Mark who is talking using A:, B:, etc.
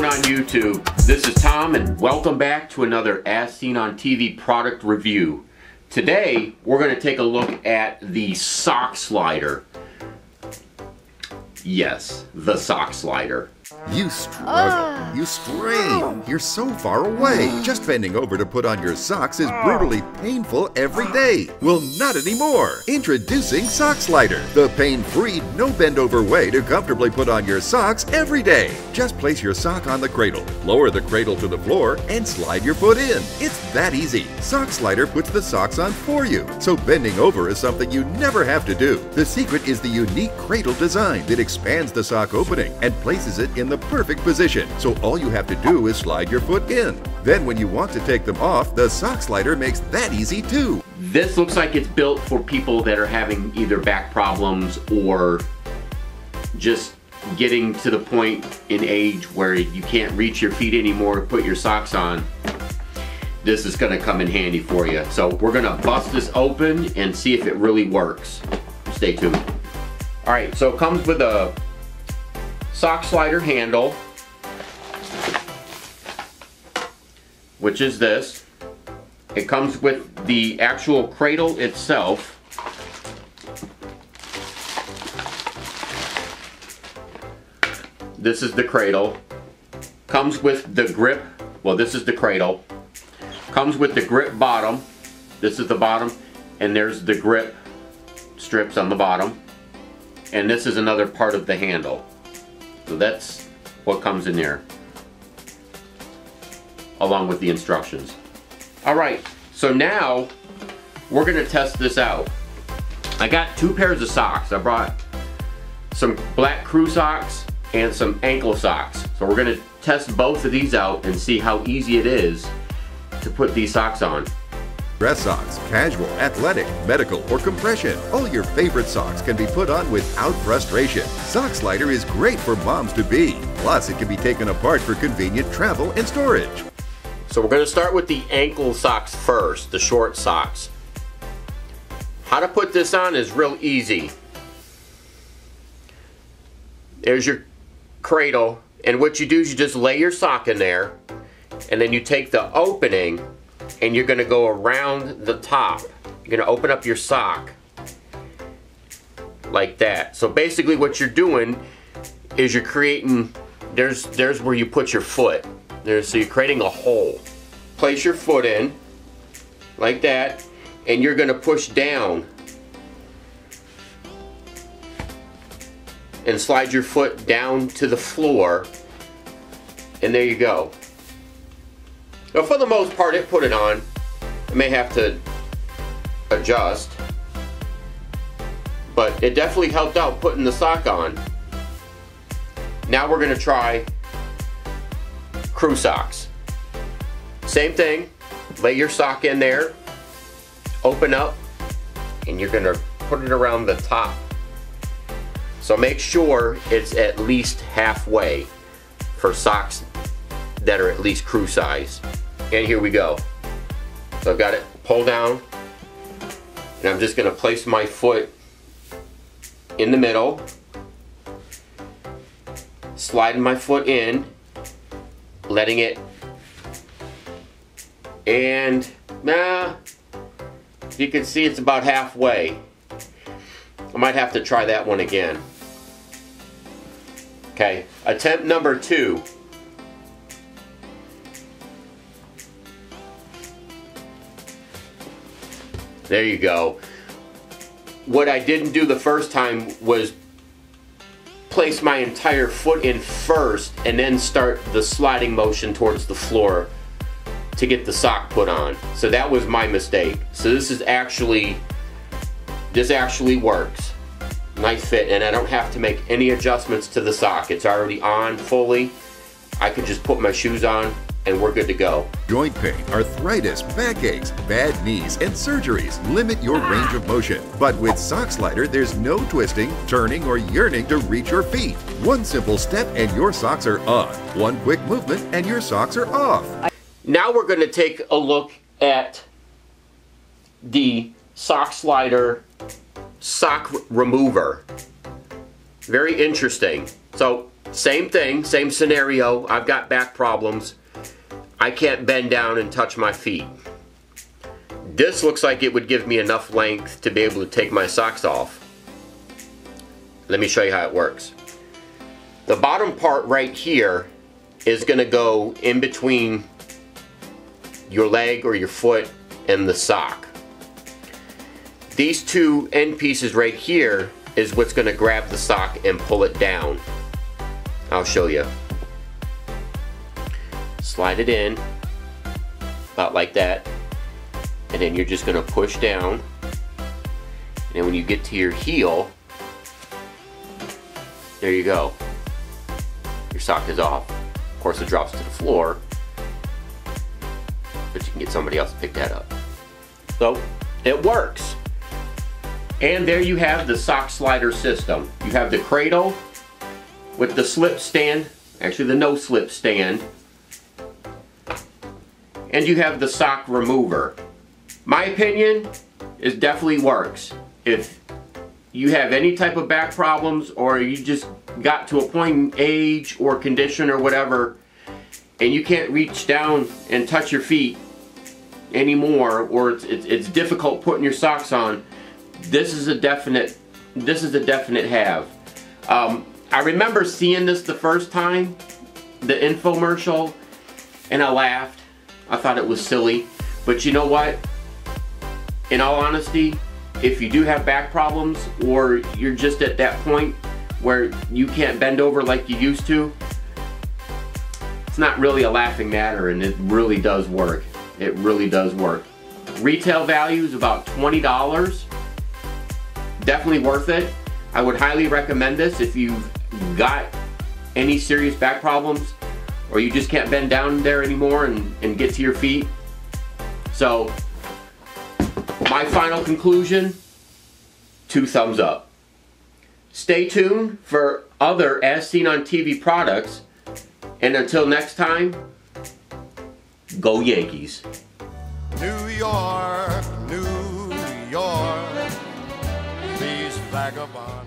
A: going on YouTube? This is Tom and welcome back to another As Seen on TV product review. Today we're going to take a look at the sock slider. Yes, the sock slider.
B: You struggle. Ah. You strain. You're so far away. Ah. Just bending over to put on your socks is brutally painful every day. Well, not anymore. Introducing Sock Slider, the pain-free, no-bend-over way to comfortably put on your socks every day. Just place your sock on the cradle, lower the cradle to the floor, and slide your foot in. It's that easy. Sock Slider puts the socks on for you, so bending over is something you never have to do. The secret is the unique cradle design that expands the sock opening and places it in the perfect position. So all you have to do is slide your foot in. Then when you want to take them off, the sock slider makes that easy too.
A: This looks like it's built for people that are having either back problems or just getting to the point in age where you can't reach your feet anymore to put your socks on. This is gonna come in handy for you. So we're gonna bust this open and see if it really works. Stay tuned. All right, so it comes with a sock slider handle, which is this. It comes with the actual cradle itself. This is the cradle. Comes with the grip, well this is the cradle. Comes with the grip bottom. This is the bottom and there's the grip strips on the bottom. And this is another part of the handle. So that's what comes in there along with the instructions. Alright, so now we're going to test this out. I got two pairs of socks. I brought some black crew socks and some ankle socks. So we're going to test both of these out and see how easy it is to put these socks on.
B: Dress socks, casual, athletic, medical, or compression. All your favorite socks can be put on without frustration. Sock Slider is great for moms to be. Plus, it can be taken apart for convenient travel and storage.
A: So we're going to start with the ankle socks first, the short socks. How to put this on is real easy. There's your cradle, and what you do is you just lay your sock in there, and then you take the opening and you're gonna go around the top. You're gonna open up your sock like that. So basically what you're doing is you're creating, there's, there's where you put your foot. There's, so you're creating a hole. Place your foot in like that and you're gonna push down and slide your foot down to the floor and there you go. Now for the most part, it put it on. I may have to adjust. But it definitely helped out putting the sock on. Now we're going to try crew socks. Same thing. Lay your sock in there. Open up. And you're going to put it around the top. So make sure it's at least halfway for socks that are at least crew size. And here we go. So I've got it pulled down. And I'm just going to place my foot in the middle. Sliding my foot in. Letting it. And, nah, you can see it's about halfway. I might have to try that one again. Okay, attempt number two. There you go. What I didn't do the first time was place my entire foot in first and then start the sliding motion towards the floor to get the sock put on. So that was my mistake. So this is actually, this actually works. Nice fit and I don't have to make any adjustments to the sock. It's already on fully. I could just put my shoes on and we're good to go.
B: Joint pain, arthritis, backaches, bad knees, and surgeries limit your range of motion. But with Sock Slider, there's no twisting, turning, or yearning to reach your feet. One simple step and your socks are on. One quick movement and your socks are off.
A: Now we're going to take a look at the Sock Slider sock remover. Very interesting. So Same thing, same scenario. I've got back problems. I can't bend down and touch my feet. This looks like it would give me enough length to be able to take my socks off. Let me show you how it works. The bottom part right here is going to go in between your leg or your foot and the sock. These two end pieces right here is what's going to grab the sock and pull it down. I'll show you. Slide it in, about like that and then you're just going to push down. And then when you get to your heel there you go. Your sock is off. Of course it drops to the floor but you can get somebody else to pick that up. So it works. And there you have the sock slider system. You have the cradle with the slip stand actually the no slip stand and you have the sock remover my opinion is definitely works. If you have any type of back problems or you just got to a point in age or condition or whatever and you can't reach down and touch your feet anymore or it's, it's, it's difficult putting your socks on, this is a definite, this is a definite have. Um, I remember seeing this the first time, the infomercial, and I laughed. I thought it was silly. But you know what? in all honesty, if you do have back problems or you're just at that point where you can't bend over like you used to, it's not really a laughing matter and it really does work. It really does work. Retail value is about $20. Definitely worth it. I would highly recommend this if you've got any serious back problems or you just can't bend down there anymore and, and get to your feet. So my final conclusion, two thumbs up. Stay tuned for other As Seen on TV products. And until next time, go Yankees. New York, New York, these vagabonds.